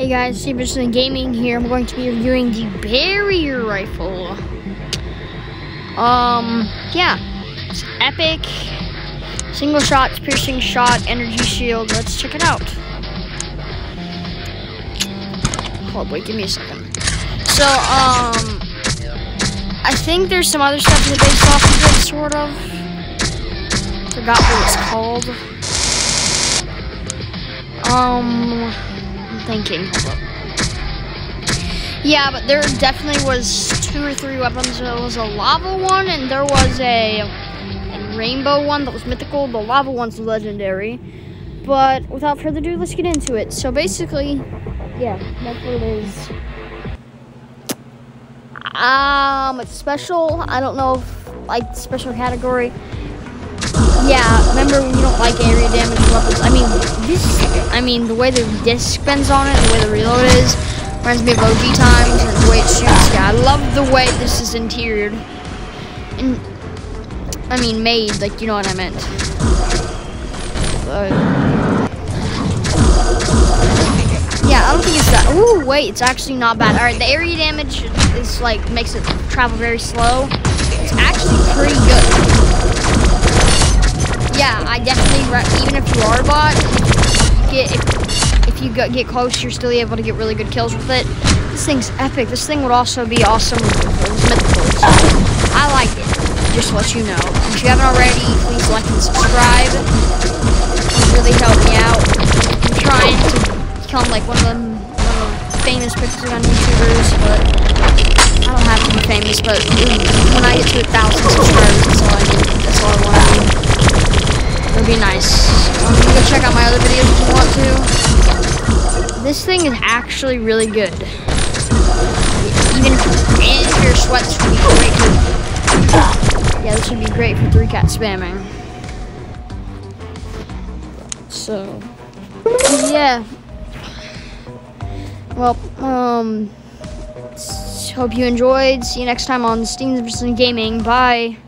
Hey guys, Stevenson Gaming here. I'm going to be reviewing the barrier rifle. Um, yeah, it's epic. Single shots, piercing shot, energy shield. Let's check it out. Hold, wait, give me a second. So, um, I think there's some other stuff in the base off of it, sort of. Forgot what it's called. Um thinking. Yeah, but there definitely was two or three weapons. There was a lava one, and there was a, rainbow one that was mythical. The lava one's legendary. But without further ado, let's get into it. So basically, yeah, that's what it is. Um, it's special. I don't know if like special category. Yeah, remember you don't like area damage weapons. I mean, this, I mean, the way the disc spins on it, the way the reload is, reminds me of OG times, and the way it shoots. Yeah, I love the way this is interiored. And, I mean, made, like, you know what I meant. But, yeah, I don't think it's that. Ooh, wait, it's actually not bad. All right, the area damage is, like, makes it travel very slow. It's actually pretty good even if you are a bot, get, if, if you get close, you're still able to get really good kills with it. This thing's epic. This thing would also be awesome with. I like it, just to let you know. If you haven't already, please like and subscribe. It really help me out. I'm trying to become like one of them famous Pixelgun YouTubers, but I don't have to be famous, but when I get to a thousand subscribers, nice. Go check out my other videos if you want to. This thing is actually really good. Even if, your sweats would be great yeah, this would be great for three cat spamming. So, yeah. Well, um, hope you enjoyed. See you next time on Stevenson Gaming. Bye.